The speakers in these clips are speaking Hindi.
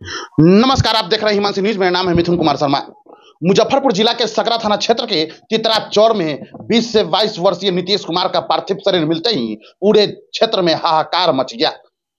नमस्कार, आप देख रहे हैं हिमांशी न्यूज़। मेरा नाम है मिथुन कुमार शर्मा। मुजफ्फरपुर जिला के सकरा थाना क्षेत्र के तितरा चौर में 20 से 22 वर्षीय नीतीश कुमार का पार्थिव शरीर मिलते ही पूरे क्षेत्र में हाहाकार मच गया।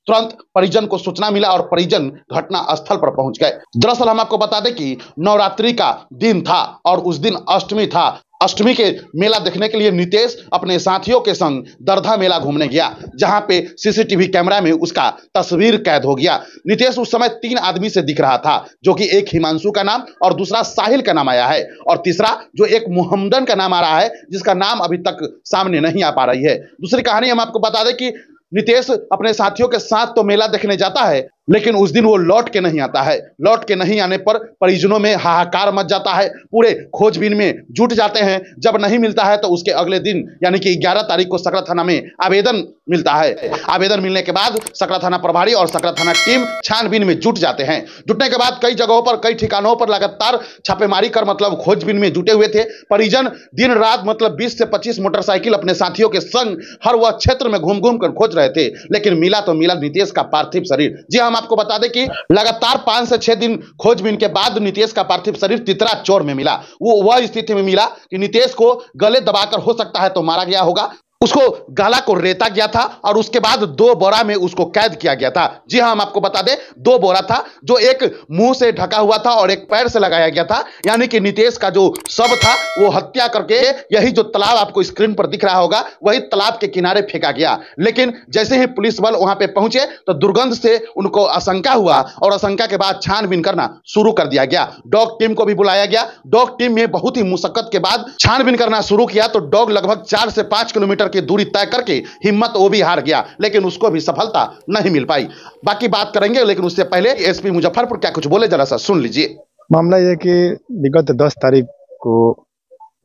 तुरंत परिजन को सूचना मिला और परिजन घटना स्थल पर पहुँच गए। दरअसल हम आपको बता दें कि नवरात्रि का दिन था और उस दिन अष्टमी था। अष्टमी के मेला देखने के लिए नितेश अपने साथियों के संग दरधा मेला घूमने गया, जहाँ पे सीसीटीवी कैमरा में उसका तस्वीर कैद हो गया। नितेश उस समय तीन आदमी से दिख रहा था, जो कि एक हिमांशु का नाम और दूसरा साहिल का नाम आया है, और तीसरा जो एक मुहम्मदन का नाम आ रहा है, जिसका नाम अभी तक सामने नहीं आ पा रही है। दूसरी कहानी हम आपको बता दें कि नितेश अपने साथियों के साथ तो मेला देखने जाता है लेकिन उस दिन वो लौट के नहीं आता है। लौट के नहीं आने पर परिजनों में हाहाकार मच जाता है। पूरे खोजबीन में जुट जाते हैं। जब नहीं मिलता है तो उसके अगले दिन, यानी कि 11 तारीख को सकरा थाना में आवेदन मिलता है। आवेदन मिलने के बाद सकरा थाना प्रभारी और सकरा थाना टीम छानबीन में जुट जाते हैं। जुटने के बाद कई जगहों पर, कई ठिकानों पर लगातार छापेमारी कर मतलब खोजबीन में जुटे हुए थे। परिजन दिन रात मतलब बीस से पच्चीस मोटरसाइकिल अपने साथियों के संग हर वह क्षेत्र में घूम घूम कर खोज रहे थे। लेकिन मिला तो मिला नीतीश का पार्थिव शरीर। जी हम आपको बता दें कि लगातार पाँच से छह दिन खोजबीन के बाद नीतीश का पार्थिव शरीर तितरा चोर में मिला। वो वह स्थिति में मिला कि नीतीश को गले दबाकर हो सकता है तो मारा गया होगा। उसको गाला को रेता गया था और उसके बाद दो बोरा में उसको कैद किया गया था। जी हाँ हम आपको बता दें, दो बोरा था जो एक मुँह से ढका हुआ था और एक पैर से लगाया गया था। यानी कि नितेश का जो शव था, वो हत्या करके यही जो तालाब आपको स्क्रीन पर दिख रहा होगा, वही तालाब के किनारे फेंका गया। लेकिन जैसे ही पुलिस बल वहाँ पर पहुँचे तो दुर्गंध से उनको आशंका हुआ और आशंका के बाद छानबीन करना शुरू कर दिया गया। डॉग टीम को भी बुलाया गया। डॉग टीम में बहुत ही मुशक्कत के बाद छानबीन करना शुरू किया तो डॉग लगभग चार से पाँच किलोमीटर की दूरी तय करके हिम्मत वो भी हार गया, लेकिन उसको भी सफलता नहीं मिल पाई। बाकी बात करेंगे, लेकिन उससे पहले एसपी मुजफ्फरपुर क्या कुछ बोले, जरा सा सुन लीजिए। मामला ये कि विगत दस तारीख को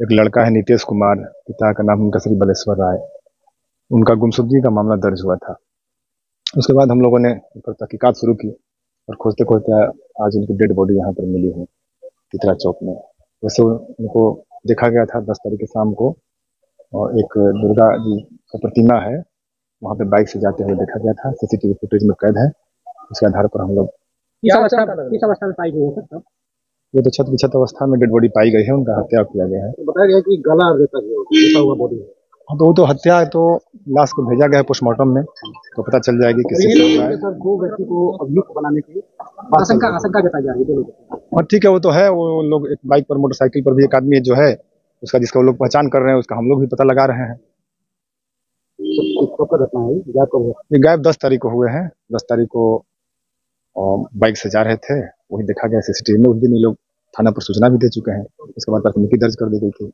एक लड़का है, नीतीश कुमार, पिता का नाम उनका श्री बलेश्वर राय। उनका गुमशुदगी का मामला दर्ज हुआ था। उसके बाद हम लोगों ने तहकीकात शुरू की और खोजते खोजते आज उनकी डेड बॉडी यहाँ पर मिली है तितरा चौक में। वैसे उनको देखा गया था दस तारीख की शाम को और एक दुर्गा जी का प्रतिमा है वहाँ पे बाइक से जाते हुए देखा गया था सीसीटीवी फुटेज में कैद है उसके आधार पर हम लोग किस अवस्था किस अवस्था में पाई गई है सर ये तो छत विछत अवस्था में डेड बॉडी पाई गई है उनका हत्या किया गया है। बताया गया कि गला रेता रेता हुआ बॉडी हाँ, तो वो तो हत्या है तो लाश को भेजा गया है पोस्टमार्टम में तो पता चल जाएगी किसी है। दो व्यक्ति को अभियुक्त बनाने की आशंका आशंका जताई जा रही है और ठीक है वो तो है वो लोग एक बाइक पर मोटरसाइकिल पर भी एक आदमी जो है उसका जिसका वो लोग पहचान कर रहे हैं उसका हम लोग भी पता लगा रहे हैं। है या गायब दस तारीख को हुए हैं। दस तारीख को बाइक से जा रहे थे। वही देखा गया सीसीटीवी में। उस दिन ये लोग थाना पर सूचना भी दे चुके हैं। उसके बाद प्राथमिकी दर्ज कर दी गई थी।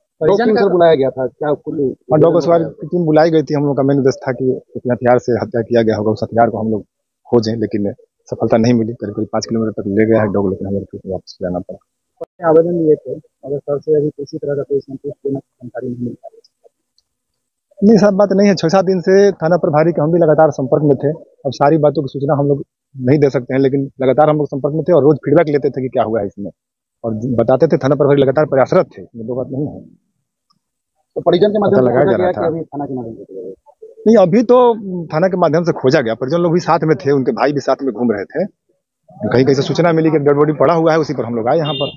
बुलाया गया था। क्या डॉग सवारी की टीम बुलाई गई थी। हम लोग का मेन उद्देश्य था कि हथियार से हत्या किया गया होगा। उस हथियार को हम लोग खोजें लेकिन सफलता नहीं मिली। करीब करीब पाँच किलोमीटर तक ले गया है डॉग लेकिन हमें वापस जाना पड़ा। आवेदन दिए थे अगर सर से अभी किसी तरह का कोई संतुष्टिजनक जानकारी नहीं मिल। पाई नहीं सब बात नहीं है। छः सात दिन से थाना प्रभारी के हम भी लगातार संपर्क में थे। अब सारी बातों की सूचना हम लोग नहीं दे सकते हैं लेकिन लगातार हम लोग संपर्क में थे और रोज फीडबैक लेते थे कि क्या हुआ है इसमें। और बताते थे थाना प्रभारी लगातार प्रयासरत थे ये दो बात नहीं है। तो परिजन के माध्यम से लगाया जा रहा था। नहीं अभी तो थाना के माध्यम से खोजा गया। परिजन लोग भी साथ में थे उनके भाई भी साथ में घूम रहे थे। कहीं कहीं से सूचना मिली कि डेड बॉडी पड़ा हुआ है उसी पर हम लोग आए यहाँ पर।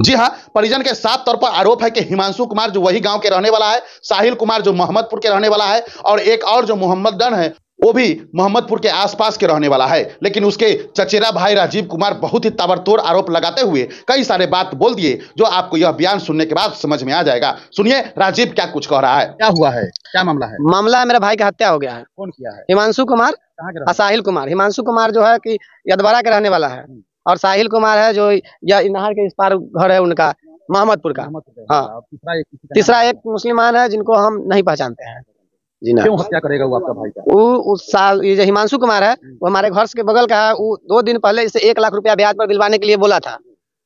जी हाँ परिजन के साफ़ तौर पर आरोप है कि हिमांशु कुमार जो वही गाँव के रहने वाला है साहिल कुमार जो मोहम्मदपुर के रहने वाला है और एक और जो मोहम्मद डन है वो भी मोहम्मदपुर के आसपास के रहने वाला है। लेकिन उसके चचेरा भाई राजीव कुमार बहुत ही ताबड़तोड़ आरोप लगाते हुए कई सारे बात बोल दिए जो आपको यह बयान सुनने के बाद समझ में आ जाएगा। सुनिए राजीव क्या कुछ कह रहा है? क्या हुआ है? क्या मामला है? मामला है मेरा भाई का हत्या हो गया है। कौन किया है? हिमांशु कुमार साहिल कुमार। हिमांशु कुमार जो है की यदवारा के रहने वाला है। और साहिल कुमार है जो या नहर के इस पार घर है उनका मोहम्मदपुर का। हाँ। तीसरा एक मुसलमान है जिनको हम नहीं पहचानते हैं। जी ना। क्यों हत्या करेगा वो आपका भाई का? वो उस साल ये जो हिमांशु कुमार है वो हमारे घर के बगल का है वो दो दिन पहले इसे एक लाख रुपया ब्याज पर दिलवाने के लिए बोला था।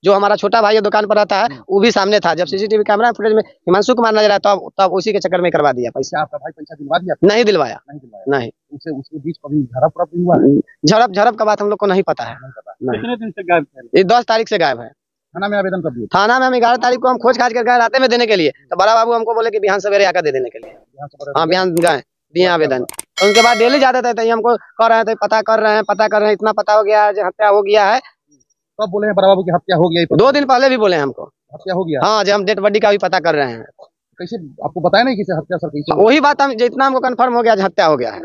जो हमारा छोटा भाई दुकान पर रहता है वो भी सामने था। जब सीसीटीवी कैमरा फुटेज में हिमांशु कुमार नज़र आया तब तब उसी के चक्कर में करवा दिया पैसा। आपका भाई पैसा दिलवा दिया? नहीं दिलवाया। नहीं उसे उसके बीच कभी झड़प हुआ? झड़प झड़प का बात हम लोग को नहीं पता है। नहीं पता। नहीं। कितने दिन से गायब थे ये दस तारीख से गायब है। थाना में आवेदन कर दिए? थाना में हम ग्यारह तारीख को हम खोज खाज कर गए राते में देने के लिए। तो बड़ा बाबू हमको बोले कि बिहान सवेरे आकर दे देने के लिए। हाँ बिहान गए दिए आवेदन। तो उनके बाद डेली जाते थे तो हमको कर रहे थे पता कर रहे हैं पता कर रहे हैं इतना पता हो गया है हत्या हो गया है कब बोले हैं बड़ा बाबू की हत्या हो गई दो दिन पहले भी बोले हमको। हत्या हो गया? हाँ जो हम डेड बॉडी का भी पता कर रहे हैं। कैसे आपको बताया नहीं किसे हत्या सर कैसे? वही बात हम जितना हमको कंफर्म हो गया हत्या हो गया है।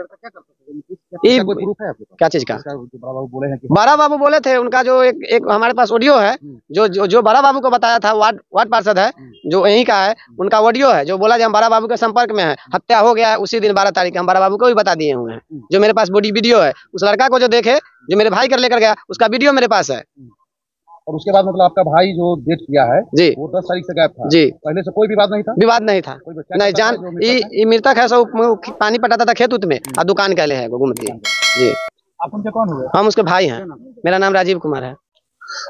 है क्या चीज़ का? बड़ा बाबू बोले कि बड़ा बाबू बोले थे उनका जो एक एक हमारे पास ऑडियो है जो जो जो बड़ा बाबू को बताया था वार्ड वार्ड पार्षद है जो यहीं का है उनका ऑडियो है जो बोला जो हम बड़ा बाबू के संपर्क में है हत्या हो गया है उसी दिन बारह तारीख हम बड़ा बाबू को भी बता दिए हुए हैं। जो मेरे पास बॉडी वीडियो है उस लड़का को जो देखे जो मेरे भाई कर लेकर गया उसका वीडियो मेरे पास है। और उसके बाद मतलब आपका भाई जो डेट किया है जी। वो दस तारीख से गायब था। जी। पहले से कोई विवाद नहीं था? विवाद नहीं था। नहीं जान मृतक है? सब पानी पटाता था खेत उत में और दुकान के है घूमती जी। आप उनके कौन हुए? हम उसके भाई हैं। मेरा नाम राजीव कुमार है।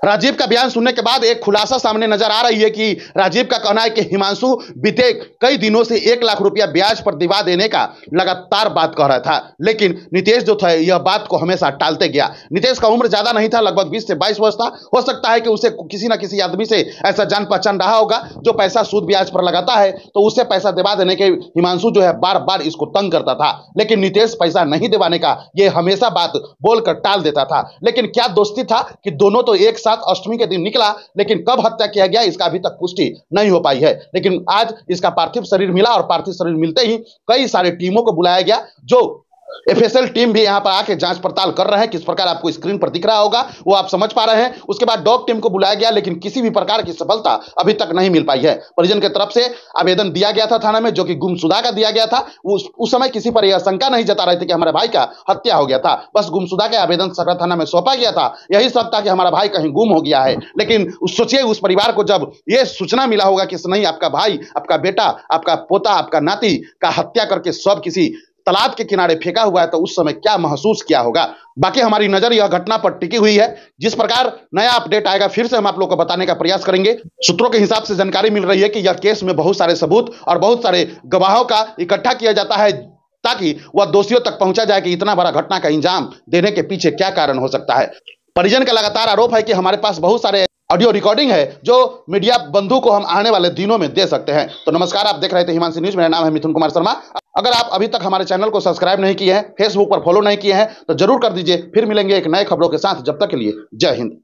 राजीव का बयान सुनने के बाद एक खुलासा सामने नज़र आ रही है कि राजीव का कहना है कि हिमांशु बीते कई दिनों से एक लाख रुपया ब्याज पर दिवा देने का लगातार बात कह रहा था। लेकिन नितेश जो था, यह बात को हमेशा टालते गया। नितेश का उम्र ज़्यादा नहीं था, लगभग 20 से 22 वर्ष था। हो सकता है कि उसे किसी ना किसी आदमी से ऐसा जान पहचान रहा होगा। जो पैसा सूद ब्याज पर लगाता है तो उसे पैसा दिवा देने के हिमांशु जो है बार बार इसको तंग करता था। लेकिन नितेश पैसा नहीं दिवाने का यह हमेशा बात बोलकर टाल देता था। लेकिन क्या दोस्ती था कि दोनों तो एक साथ अष्टमी के दिन निकला, लेकिन कब हत्या किया गया, इसका अभी तक पुष्टि नहीं हो पाई है। लेकिन आज इसका पार्थिव शरीर मिला और पार्थिव शरीर मिलते ही कई सारे टीमों को बुलाया गया, जो एफएसएल टीम भी यहाँ पर आके जाँच पड़ताल कर रहे हैं किस प्रकार आपको स्क्रीन पर दिख रहा होगा वो आप समझ पा रहे हैं। उसके बाद डॉग टीम को बुलाया गया लेकिन किसी भी प्रकार की सफलता अभी तक नहीं मिल पाई है। परिजन की तरफ़ से आवेदन दिया गया था थाना में जो कि गुमशुदा का दिया गया था। उस, समय किसी पर यह शंका नहीं जता रहे थे कि हमारे भाई का हत्या हो गया था। बस गुमशुदा का आवेदन सकरा थाना में सौंपा गया था। यही सब था कि हमारा भाई कहीं गुम हो गया है। लेकिन सोचिए उस परिवार को जब ये सूचना मिला होगा कि नहीं आपका भाई आपका बेटा आपका पोता आपका नाती का हत्या करके सब किसी तालाब के किनारे फेंका हुआ है तो उस समय क्या महसूस किया होगा? बाकी हमारी नज़र यह घटना पर टिकी हुई है। जिस प्रकार नया अपडेट आएगा, फिर से हम आप लोग को बताने का प्रयास करेंगे। सूत्रों के हिसाब से जानकारी मिल रही है कि यह केस में बहुत सारे सबूत और बहुत सारे गवाहों का इकट्ठा किया जाता है, ताकि वह दोषियों तक पहुँचा जाए कि इतना बड़ा घटना का इंजाम देने के पीछे क्या कारण हो सकता है। परिजन का लगातार आरोप है कि हमारे पास बहुत सारे ऑडियो रिकॉर्डिंग है, जो मीडिया बंधु को हम आने वाले दिनों में दे सकते हैं। तो नमस्कार, आप देख रहे थे हिमांशी न्यूज़, मेरा नाम है मिथुन कुमार शर्मा। अगर आप अभी तक हमारे चैनल को सब्सक्राइब नहीं किए हैं फेसबुक पर फॉलो नहीं किए हैं तो ज़रूर कर दीजिए। फिर मिलेंगे एक नए खबरों के साथ। जब तक के लिए जय हिंद।